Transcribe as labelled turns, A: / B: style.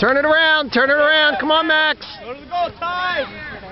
A: Turn it around, turn it around. Come on, Max.
B: Go to the goal, Ty!